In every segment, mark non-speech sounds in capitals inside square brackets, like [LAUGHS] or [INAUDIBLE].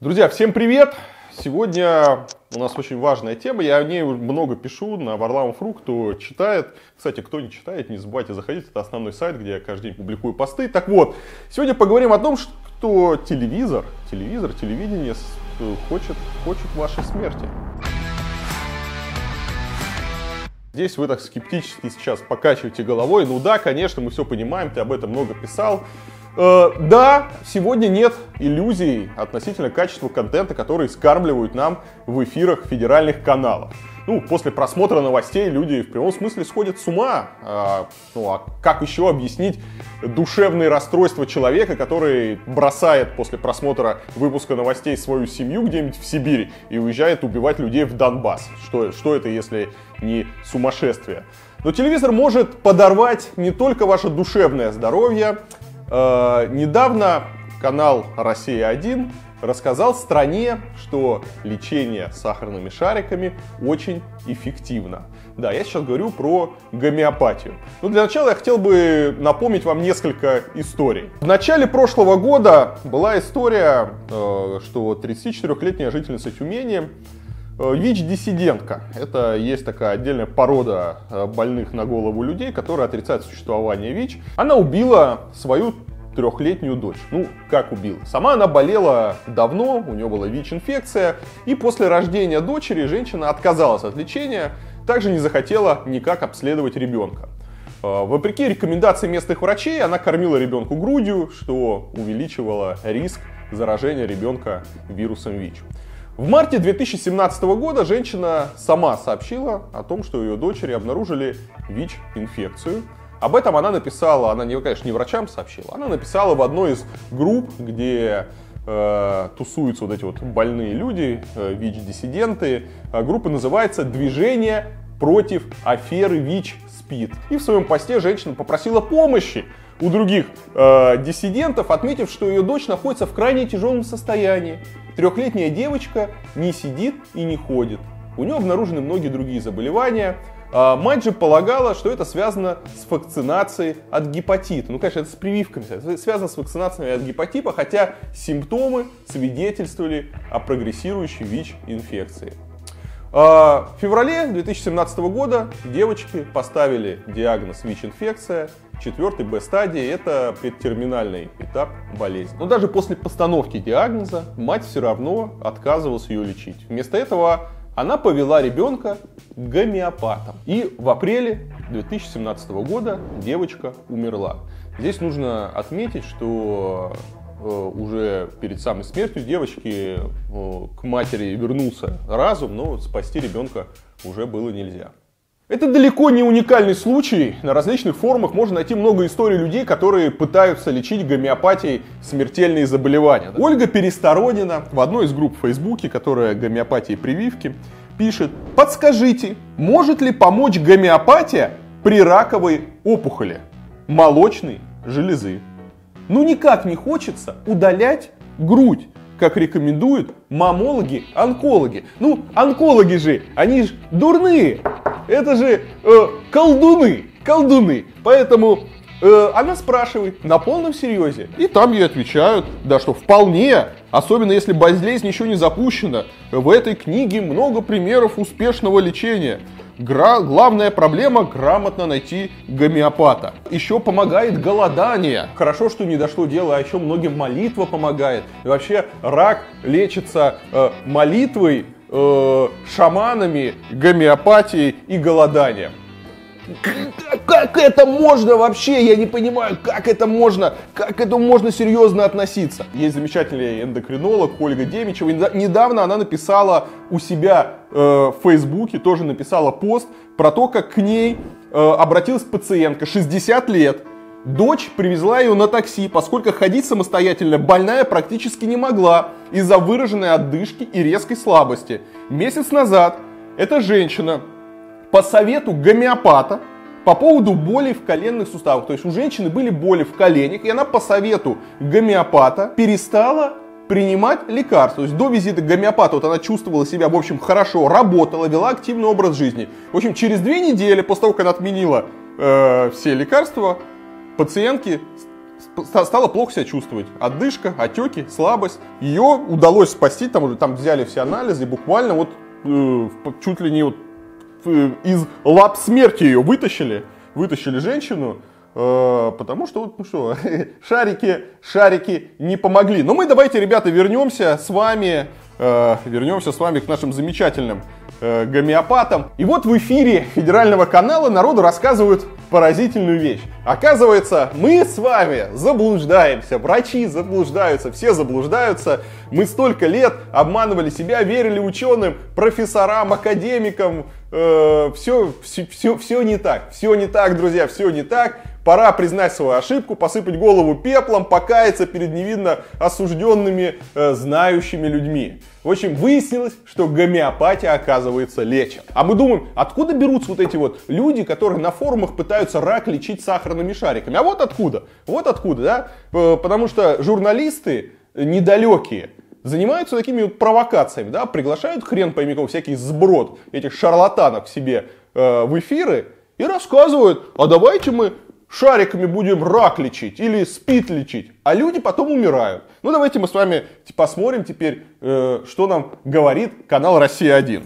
Друзья, всем привет! Сегодня у нас очень важная тема, я о ней много пишу на Варламов.ру, кто читает. Кстати, кто не читает, не забывайте заходить, это основной сайт, где я каждый день публикую посты. Так вот, сегодня поговорим о том, что телевизор, телевизор, телевидение хочет, хочет вашей смерти. Здесь вы так скептически сейчас покачиваете головой. Ну да, конечно, мы все понимаем, ты об этом много писал. Э, да, сегодня нет иллюзий относительно качества контента, который скармливают нам в эфирах федеральных каналов. Ну, после просмотра новостей люди в прямом смысле сходят с ума. А, ну, а как еще объяснить душевные расстройства человека, который бросает после просмотра выпуска новостей свою семью где-нибудь в Сибирь и уезжает убивать людей в Донбасс? Что, что это, если не сумасшествие? Но телевизор может подорвать не только ваше душевное здоровье, Э, недавно канал «Россия-1» рассказал стране, что лечение сахарными шариками очень эффективно. Да, я сейчас говорю про гомеопатию. Ну, для начала я хотел бы напомнить вам несколько историй. В начале прошлого года была история, э, что 34-летняя жительница Тюмени ВИЧ-диссидентка. Это есть такая отдельная порода э, больных на голову людей, которые отрицают существование ВИЧ. Она убила свою трехлетнюю дочь. Ну, как убила? Сама она болела давно, у нее была ВИЧ-инфекция, и после рождения дочери женщина отказалась от лечения, также не захотела никак обследовать ребенка. Э, вопреки рекомендации местных врачей, она кормила ребенку грудью, что увеличивало риск заражения ребенка вирусом ВИЧ. В марте 2017 года женщина сама сообщила о том, что ее дочери обнаружили ВИЧ-инфекцию. Об этом она написала, она, не, конечно, не врачам сообщила, она написала в одной из групп, где э, тусуются вот эти вот больные люди, э, ВИЧ-диссиденты. Э, группа называется «Движение против аферы ВИЧ-СПИД». И в своем посте женщина попросила помощи у других э, диссидентов, отметив, что ее дочь находится в крайне тяжелом состоянии. Трехлетняя девочка не сидит и не ходит. У нее обнаружены многие другие заболевания. А мать же полагала, что это связано с вакцинацией от гепатита. Ну, конечно, это с прививками, связано с вакцинацией от гепатита, хотя симптомы свидетельствовали о прогрессирующей ВИЧ-инфекции. А, в феврале 2017 года девочке поставили диагноз ВИЧ-инфекция. Четвертый Б-стадии – это предтерминальный этап болезни. Но даже после постановки диагноза мать все равно отказывалась ее лечить. Вместо этого она повела ребенка к гомеопатам. И в апреле 2017 года девочка умерла. Здесь нужно отметить, что уже перед самой смертью девочки э, к матери вернулся разум, но спасти ребенка уже было нельзя. Это далеко не уникальный случай. На различных форумах можно найти много историй людей, которые пытаются лечить гомеопатией смертельные заболевания. Ольга Пересторонина в одной из групп в Фейсбуке, которая гомеопатии прививки, пишет, подскажите, может ли помочь гомеопатия при раковой опухоли молочной железы? Ну никак не хочется удалять грудь, как рекомендуют мамологи-онкологи. Ну, онкологи же, они же дурные, это же э, колдуны, колдуны. Поэтому э, она спрашивает на полном серьезе. И там ей отвечают, да что вполне, особенно если болезнь еще не запущена. В этой книге много примеров успешного лечения. Гра- главная проблема грамотно найти гомеопата. Еще помогает голодание. Хорошо, что не дошло дело, а еще многим молитва помогает. И вообще рак лечится э, молитвой, э, шаманами, гомеопатией и голоданием как это можно вообще? Я не понимаю, как это можно, как к этому можно серьезно относиться. Есть замечательный эндокринолог Ольга Демичева. Недавно она написала у себя э, в Фейсбуке, тоже написала пост про то, как к ней э, обратилась пациентка 60 лет. Дочь привезла ее на такси, поскольку ходить самостоятельно больная практически не могла из-за выраженной отдышки и резкой слабости. Месяц назад эта женщина по совету гомеопата по поводу боли в коленных суставах. То есть у женщины были боли в коленях, и она по совету гомеопата перестала принимать лекарства. То есть до визита к гомеопату вот она чувствовала себя, в общем, хорошо, работала, вела активный образ жизни. В общем, через две недели после того, как она отменила э, все лекарства, пациентки стала плохо себя чувствовать. Отдышка, отеки, слабость. Ее удалось спасти, там там взяли все анализы, буквально вот э, чуть ли не вот из лап смерти ее вытащили, вытащили женщину, э, потому что ну что, [LAUGHS] шарики, шарики не помогли. Но мы давайте, ребята, вернемся с вами, э, вернемся с вами к нашим замечательным э, гомеопатам. И вот в эфире федерального канала народу рассказывают поразительную вещь. Оказывается, мы с вами заблуждаемся, врачи заблуждаются, все заблуждаются. Мы столько лет обманывали себя, верили ученым, профессорам, академикам. Э, все, все, все, все не так, все не так, друзья, все не так. Пора признать свою ошибку, посыпать голову пеплом, покаяться перед невинно осужденными, э, знающими людьми. В общем, выяснилось, что гомеопатия, оказывается, лечит. А мы думаем, откуда берутся вот эти вот люди, которые на форумах пытаются рак лечить сахарными шариками? А вот откуда. Вот откуда, да? Потому что журналисты недалекие, занимаются такими вот провокациями, да, приглашают хрен пойми кого, всякий сброд этих шарлатанов к себе э, в эфиры и рассказывают, а давайте мы шариками будем рак лечить или спид лечить, а люди потом умирают. Ну давайте мы с вами посмотрим теперь, э, что нам говорит канал «Россия-1».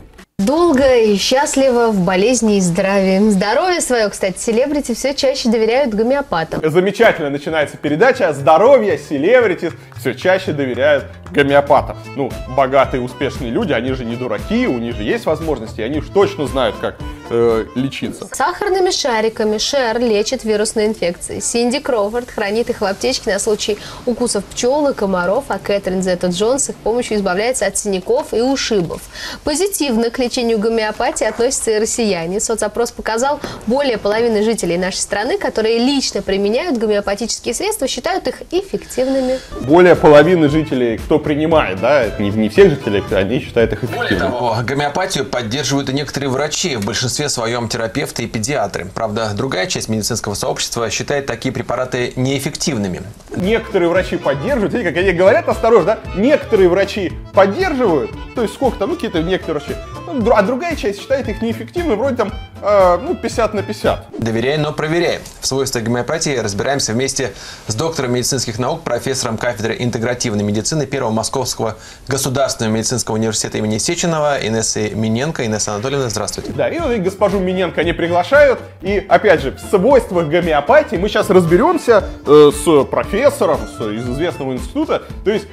Долго и счастливо в болезни и здравии. Здоровье свое, кстати, селебрити все чаще доверяют гомеопатам. Замечательно начинается передача «Здоровье селебрити все чаще доверяют гомеопатам. Ну, богатые, успешные люди, они же не дураки, у них же есть возможности, они уж точно знают, как э, лечиться. Сахарными шариками Шер лечит вирусные инфекции. Синди Кроуфорд хранит их в аптечке на случай укусов пчел и комаров, а Кэтрин Зетта Джонс их помощью избавляется от синяков и ушибов. Позитивно к лечению гомеопатии относятся и россияне. Соцопрос показал, более половины жителей нашей страны, которые лично применяют гомеопатические средства, считают их эффективными. Более половины жителей, кто принимает, да, не, не всех жителей, они считают их эффективными. Более того, гомеопатию поддерживают и некоторые врачи, в большинстве своем терапевты и педиатры. Правда, другая часть медицинского сообщества считает такие препараты неэффективными. Некоторые врачи поддерживают, видите, как они говорят осторожно, некоторые врачи поддерживают, то есть сколько там, ну какие-то некоторые врачи, ну, а другая часть считает их неэффективными, вроде там, э, ну, 50 на 50. Доверяй, но проверяй. В свойствах гомеопатии разбираемся вместе с доктором медицинских наук, профессором кафедры интегративной медицины Первого Московского государственного медицинского университета имени Сеченова Инессы Миненко. Инесса Анатольевна, здравствуйте. Да, и вот и госпожу Миненко не приглашают. И, опять же, в свойствах гомеопатии мы сейчас разберемся э, с профессором с, из известного института. То есть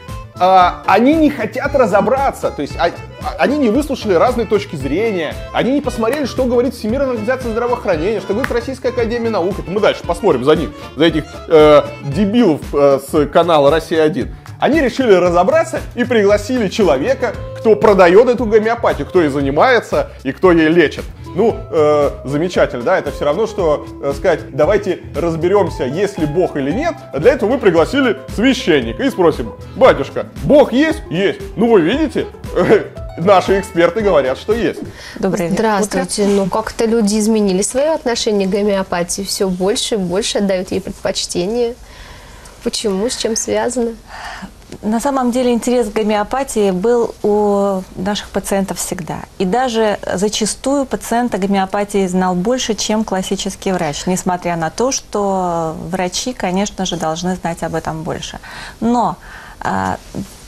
они не хотят разобраться, то есть а, а, они не выслушали разные точки зрения, они не посмотрели, что говорит Всемирная организация здравоохранения, что говорит Российская академия наук. Это мы дальше посмотрим за них, за этих э, дебилов э, с канала Россия-1. Они решили разобраться и пригласили человека, кто продает эту гомеопатию, кто ей занимается и кто ей лечит. Ну, э, замечательно, да, это все равно, что э, сказать, давайте разберемся, есть ли Бог или нет. А для этого мы пригласили священника и спросим, батюшка, Бог есть? Есть. Ну, вы видите, наши эксперты говорят, что есть. Добрый вечер. Здравствуйте. Ну, как-то люди изменили свое отношение к гомеопатии. Все больше и больше отдают ей предпочтение. Почему? С чем связано? На самом деле интерес к гомеопатии был у наших пациентов всегда. И даже зачастую пациент о гомеопатии знал больше, чем классический врач, несмотря на то, что врачи, конечно же, должны знать об этом больше. Но а,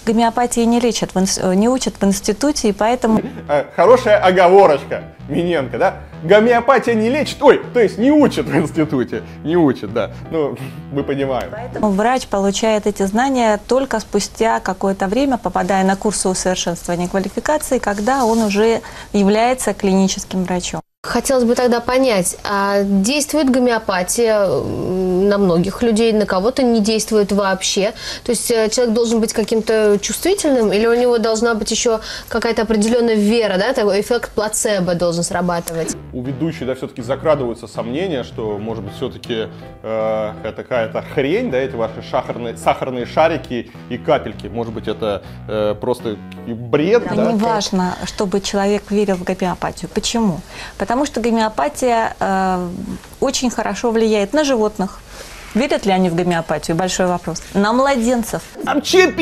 гомеопатии не лечат, не учат в институте, и поэтому... Э, хорошая оговорочка, Миненко, да? Гомеопатия не лечит, ой, то есть не учат в институте, не учат, да, ну, мы понимаем. Поэтому врач получает эти знания только спустя какое-то время, попадая на курсы усовершенствования квалификации, когда он уже является клиническим врачом. Хотелось бы тогда понять, а действует гомеопатия на многих людей, на кого-то не действует вообще? То есть э, человек должен быть каким-то чувствительным или у него должна быть еще какая-то определенная вера, да, такой эффект плацебо должен срабатывать? У ведущей, да, все-таки закрадываются сомнения, что, может быть, все-таки э, это какая-то хрень, да, эти ваши сахарные, сахарные шарики и капельки. Может быть, это э, просто бред, да? Не важно, чтобы человек верил в гомеопатию. Почему? Потому Потому что гомеопатия э, очень хорошо влияет на животных. Верят ли они в гомеопатию? Большой вопрос. На младенцев. А че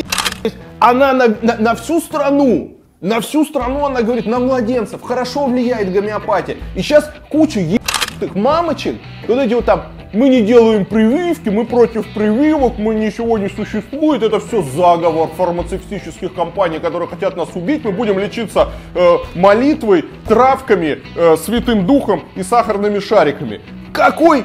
Она на, на, на всю страну. На всю страну она говорит, на младенцев хорошо влияет гомеопатия. И сейчас куча ебаных мамочек, вот эти вот там мы не делаем прививки, мы против прививок, мы ничего не существует, это все заговор фармацевтических компаний, которые хотят нас убить, мы будем лечиться э, молитвой, травками, э, святым духом и сахарными шариками. Какой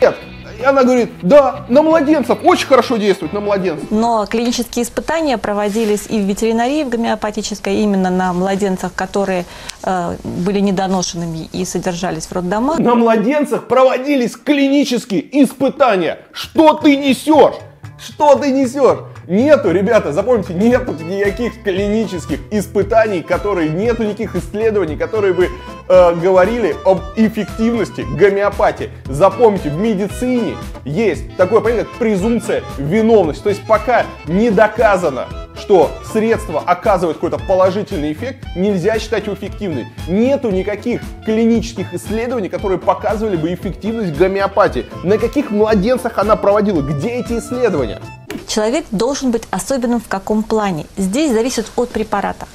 нет? И она говорит, да, на младенцев, очень хорошо действует на младенцев. Но клинические испытания проводились и в ветеринарии, в гомеопатической, именно на младенцах, которые э, были недоношенными и содержались в роддомах. На младенцах проводились клинические испытания. Что ты несешь? Что ты несешь? Нету, ребята, запомните, нету никаких клинических испытаний, которые нету никаких исследований, которые бы э, говорили об эффективности гомеопатии. Запомните, в медицине есть такое понятие, как презумпция виновности. То есть пока не доказано, что средство оказывает какой-то положительный эффект, нельзя считать его эффективной. Нету никаких клинических исследований, которые показывали бы эффективность гомеопатии. На каких младенцах она проводила? Где эти исследования? Человек должен быть особенным в каком плане? Здесь зависит от препарата.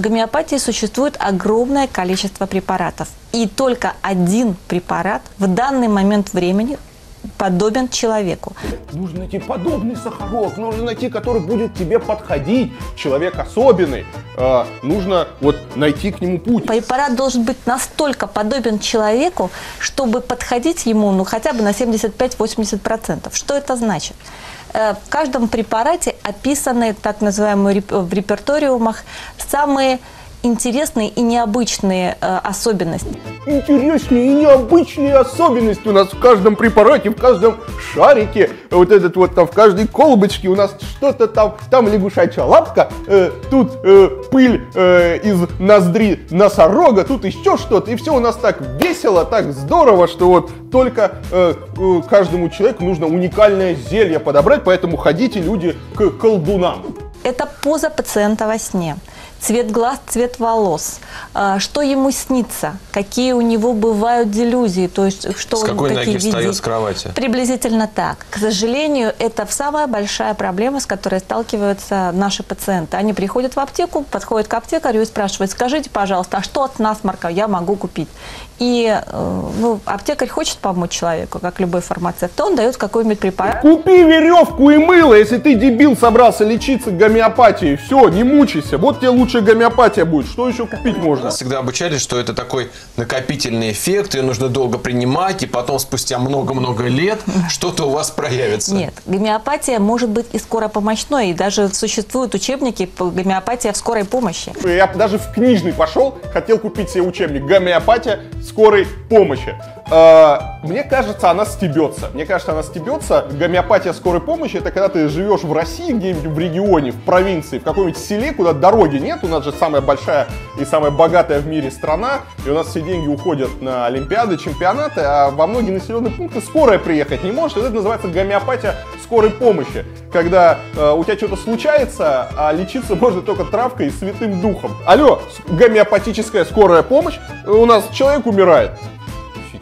В гомеопатии существует огромное количество препаратов. И только один препарат в данный момент времени подобен человеку. Нужно найти подобный сахарок, нужно найти, который будет тебе подходить. Человек особенный. Э, нужно вот найти к нему путь. Препарат должен быть настолько подобен человеку, чтобы подходить ему ну, хотя бы на 75-80%. Что это значит? Э, в каждом препарате описаны так называемые в реперториумах самые интересные и необычные э, особенности. Интересные и необычные особенности у нас в каждом препарате, в каждом шарике, вот этот вот там в каждой колбочке у нас что-то там, там лягушачья лапка, э, тут э, пыль э, из ноздри носорога, тут еще что-то, и все у нас так весело, так здорово, что вот только э, э, каждому человеку нужно уникальное зелье подобрать, поэтому ходите люди к колдунам. Это поза пациента во сне цвет глаз, цвет волос, а, что ему снится, какие у него бывают делюзии, то есть что с он какой какие ноги видит. встает с кровати. Приблизительно так. К сожалению, это самая большая проблема, с которой сталкиваются наши пациенты. Они приходят в аптеку, подходят к аптекарю и спрашивают, скажите, пожалуйста, а что от насморка я могу купить? И э, ну, аптекарь хочет помочь человеку, как любой фармацевт, то он дает какой-нибудь препарат. Купи веревку и мыло, если ты дебил собрался лечиться гомеопатией. Все, не мучайся. Вот тебе лучшая гомеопатия будет. Что еще купить можно? Нас всегда обучали, что это такой накопительный эффект, ее нужно долго принимать, и потом спустя много-много лет [LAUGHS] что-то у вас проявится. Нет, гомеопатия может быть и скоропомощной, и даже существуют учебники по гомеопатия в скорой помощи. Я даже в книжный пошел, хотел купить себе учебник «Гомеопатия скорой помощи». А, мне кажется, она стебется. Мне кажется, она стебется. Гомеопатия скорой помощи это когда ты живешь в России, где-нибудь в регионе, в провинции, в каком-нибудь селе, куда дороги нет. У нас же самая большая и самая богатая в мире страна. И у нас все деньги уходят на Олимпиады, чемпионаты, а во многие населенные пункты скорая приехать не может. Это называется гомеопатия скорой помощи. Когда э, у тебя что-то случается, а лечиться можно только травкой и святым духом. Алло, гомеопатическая скорая помощь. У нас человек умирает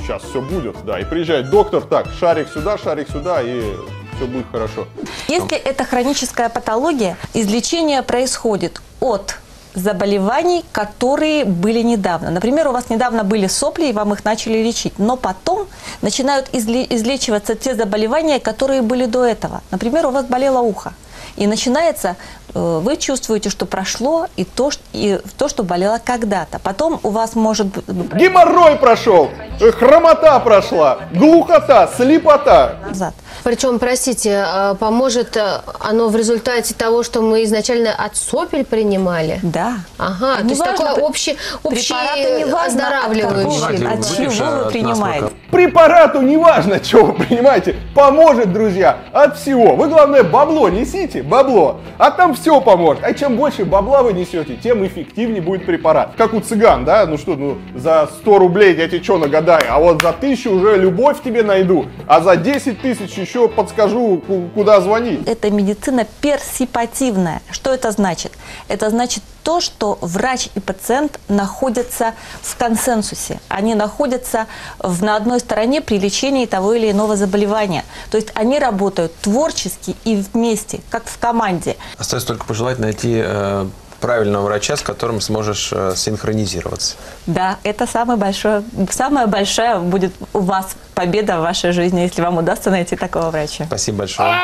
сейчас все будет, да, и приезжает доктор, так, шарик сюда, шарик сюда, и все будет хорошо. Если это хроническая патология, излечение происходит от заболеваний, которые были недавно. Например, у вас недавно были сопли, и вам их начали лечить, но потом начинают излечиваться те заболевания, которые были до этого. Например, у вас болело ухо. И начинается, вы чувствуете, что прошло и то, и то что болело когда-то. Потом у вас может... Геморрой прошел, э, хромота прошла, глухота, слепота. Назад. Причем, простите, э, поможет оно в результате того, что мы изначально от сопель принимали? Да. Ага, а то есть такое общее, общее оздоравливающее. От, от чего вы принимаете? Препарату не важно, что [LAUGHS] вы принимаете, поможет, друзья, от всего. Вы, главное, бабло несите, бабло, а там все поможет. А чем больше бабла вы несете, тем эффективнее будет препарат. Как у цыган, да, ну что, ну за 100 рублей я тебе что нагадаю, а вот за тысячу уже любовь тебе найду, а за 10 тысяч еще подскажу, куда звонить. Это медицина персипативная. Что это значит? Это значит то, что врач и пациент находятся в консенсусе. Они находятся в, на одной стороне при лечении того или иного заболевания. То есть они работают творчески и вместе, как в команде. Остается только пожелать найти э, правильного врача, с которым сможешь э, синхронизироваться. Да, это самое большое, самая большая будет у вас победа в вашей жизни, если вам удастся найти такого врача. Спасибо большое.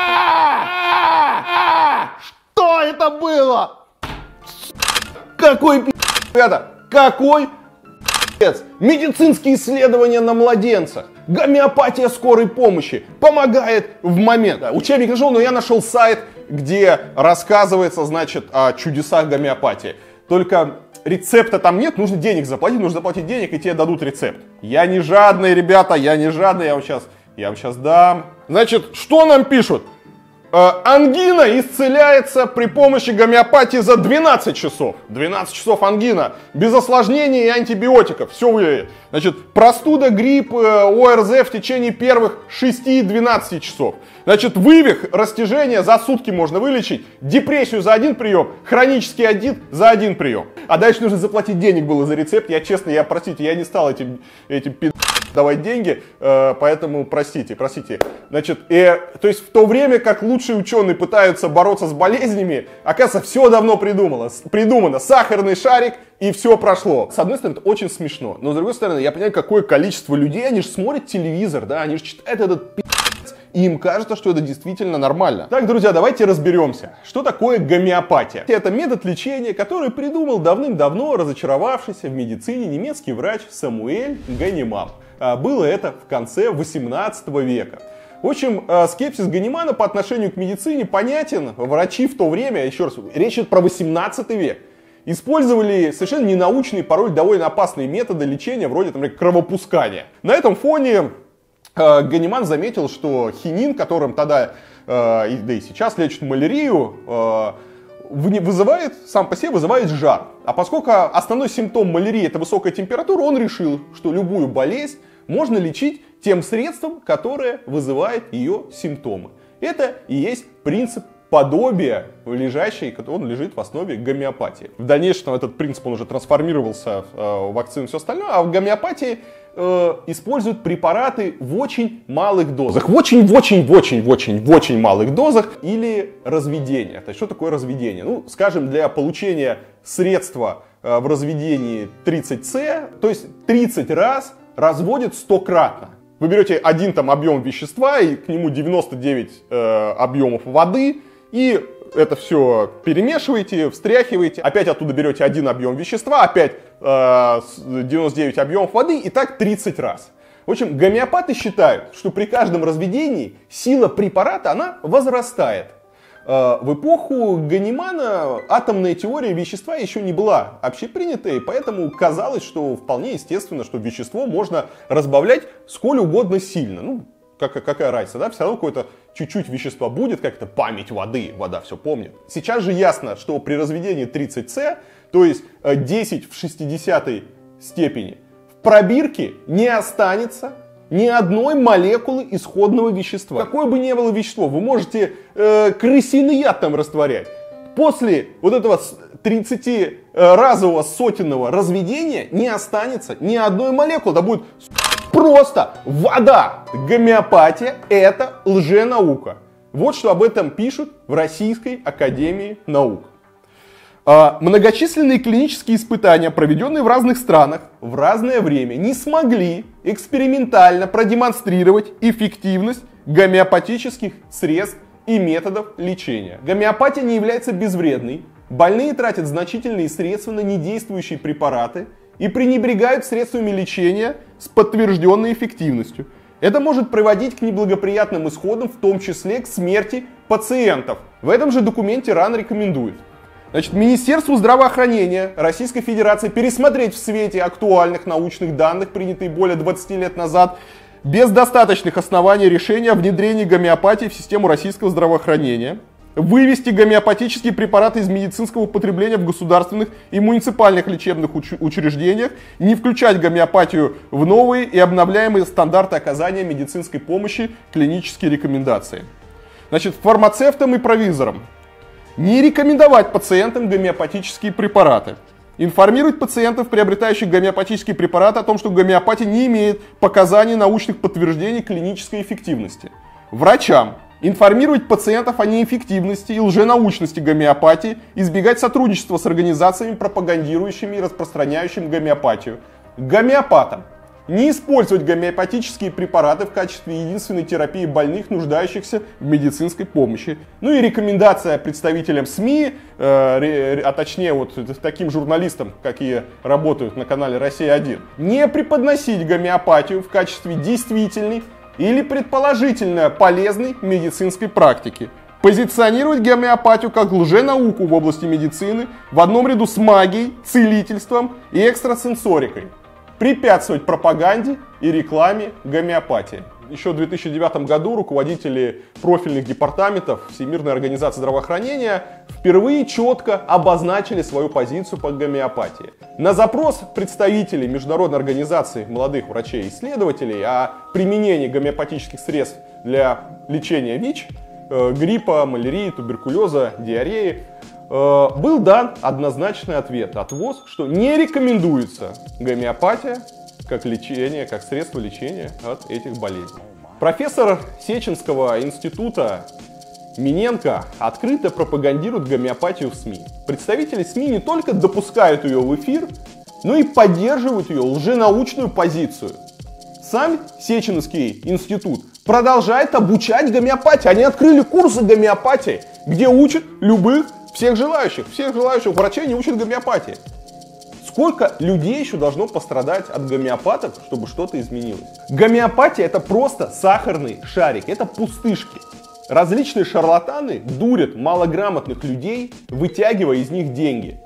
Что это было? Какой пи***? Это? Какой пи***ц? Медицинские исследования на младенцах. Гомеопатия скорой помощи помогает в момент. Учебник нашел, но я нашел сайт, где рассказывается, значит, о чудесах гомеопатии. Только рецепта там нет, нужно денег заплатить, нужно заплатить денег, и тебе дадут рецепт. Я не жадный, ребята, я не жадный, я вам сейчас, я вам сейчас дам. Значит, что нам пишут? Э, ангина исцеляется при помощи гомеопатии за 12 часов. 12 часов ангина. Без осложнений и антибиотиков. Все выявит. Значит, простуда, грипп, э, ОРЗ в течение первых 6-12 часов. Значит, вывих, растяжение за сутки можно вылечить. Депрессию за один прием, хронический один за один прием. А дальше нужно заплатить денег было за рецепт. Я честно, я, простите, я не стал этим, этим пи*** давать деньги, э, поэтому простите, простите. Значит, э, то есть в то время, как лучшие ученые пытаются бороться с болезнями, оказывается, все давно придумано. Придумано сахарный шарик, и все прошло. С одной стороны, это очень смешно, но с другой стороны, я понимаю, какое количество людей, они же смотрят телевизор, да, они же читают этот и им кажется, что это действительно нормально. Так, друзья, давайте разберемся, что такое гомеопатия. Это метод лечения, который придумал давным-давно разочаровавшийся в медицине немецкий врач Самуэль Ганимам. А, было это в конце 18 века. В общем, а, скепсис Ганимана по отношению к медицине понятен. Врачи в то время, еще раз, речь идет про 18 век, использовали совершенно ненаучные, порой довольно опасные методы лечения, вроде, например, кровопускания. На этом фоне э, Ганиман заметил, что хинин, которым тогда, э, да и сейчас лечат малярию, э, вызывает, сам по себе вызывает жар. А поскольку основной симптом малярии это высокая температура, он решил, что любую болезнь можно лечить тем средством, которое вызывает ее симптомы. Это и есть принцип подобия, лежащий, он лежит в основе гомеопатии. В дальнейшем этот принцип он уже трансформировался в э, вакцину и все остальное, а в гомеопатии э, используют препараты в очень малых дозах. В очень, очень, очень, очень, очень малых дозах или разведение. То есть что такое разведение? Ну, скажем, для получения средства э, в разведении 30С, то есть 30 раз разводит стократно. Вы берете один там объем вещества и к нему 99 э, объемов воды и это все перемешиваете, встряхиваете, опять оттуда берете один объем вещества, опять э, 99 объемов воды и так 30 раз. В общем, гомеопаты считают, что при каждом разведении сила препарата, она возрастает. Э, в эпоху Ганимана атомная теория вещества еще не была общепринятой, поэтому казалось, что вполне естественно, что вещество можно разбавлять сколь угодно сильно. Ну, как, какая разница, да, все равно какое-то чуть-чуть вещества будет, как-то память воды, вода все помнит. Сейчас же ясно, что при разведении 30С, то есть 10 э, в 60 степени, в пробирке не останется ни одной молекулы исходного вещества. Какое бы ни было вещество, вы можете э, крысиный яд там растворять. После вот этого 30-разового сотенного разведения не останется ни одной молекулы. Да будет Просто вода. Гомеопатия – это лженаука. Вот что об этом пишут в Российской Академии Наук. А, многочисленные клинические испытания, проведенные в разных странах в разное время, не смогли экспериментально продемонстрировать эффективность гомеопатических средств и методов лечения. Гомеопатия не является безвредной. Больные тратят значительные средства на недействующие препараты – и пренебрегают средствами лечения с подтвержденной эффективностью. Это может приводить к неблагоприятным исходам, в том числе к смерти пациентов. В этом же документе РАН рекомендует. Значит, Министерству здравоохранения Российской Федерации пересмотреть в свете актуальных научных данных, принятых более 20 лет назад, без достаточных оснований решения о внедрении гомеопатии в систему российского здравоохранения – вывести гомеопатические препараты из медицинского употребления в государственных и муниципальных лечебных уч- учреждениях, не включать гомеопатию в новые и обновляемые стандарты оказания медицинской помощи, клинические рекомендации. Значит, фармацевтам и провизорам не рекомендовать пациентам гомеопатические препараты. Информировать пациентов, приобретающих гомеопатические препараты, о том, что гомеопатия не имеет показаний научных подтверждений клинической эффективности. Врачам Информировать пациентов о неэффективности и лженаучности гомеопатии, избегать сотрудничества с организациями, пропагандирующими и распространяющими гомеопатию. Гомеопатам – не использовать гомеопатические препараты в качестве единственной терапии больных, нуждающихся в медицинской помощи. Ну и рекомендация представителям СМИ, э, а точнее вот таким журналистам, какие работают на канале «Россия-1», не преподносить гомеопатию в качестве действительной или предположительно полезной медицинской практики. Позиционировать гомеопатию как лженауку в области медицины в одном ряду с магией, целительством и экстрасенсорикой препятствовать пропаганде и рекламе гомеопатии. Еще в 2009 году руководители профильных департаментов Всемирной организации здравоохранения впервые четко обозначили свою позицию по гомеопатии. На запрос представителей Международной организации молодых врачей и исследователей о применении гомеопатических средств для лечения ВИЧ, э, гриппа, малярии, туберкулеза, диареи, был дан однозначный ответ от ВОЗ, что не рекомендуется гомеопатия как лечение, как средство лечения от этих болезней. Профессор Сеченского института Миненко открыто пропагандирует гомеопатию в СМИ. Представители СМИ не только допускают ее в эфир, но и поддерживают ее лженаучную позицию. Сам Сеченовский институт продолжает обучать гомеопатии. Они открыли курсы гомеопатии, где учат любых всех желающих, всех желающих врачей не учат гомеопатии. Сколько людей еще должно пострадать от гомеопатов, чтобы что-то изменилось? Гомеопатия это просто сахарный шарик, это пустышки. Различные шарлатаны дурят малограмотных людей, вытягивая из них деньги.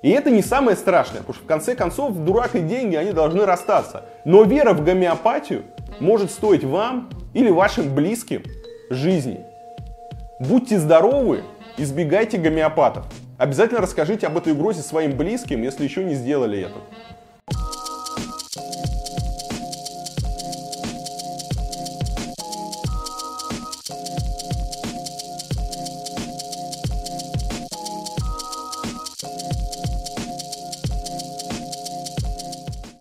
И это не самое страшное, потому что в конце концов дурак и деньги, они должны расстаться. Но вера в гомеопатию может стоить вам или вашим близким жизни. Будьте здоровы, Избегайте гомеопатов. Обязательно расскажите об этой угрозе своим близким, если еще не сделали это.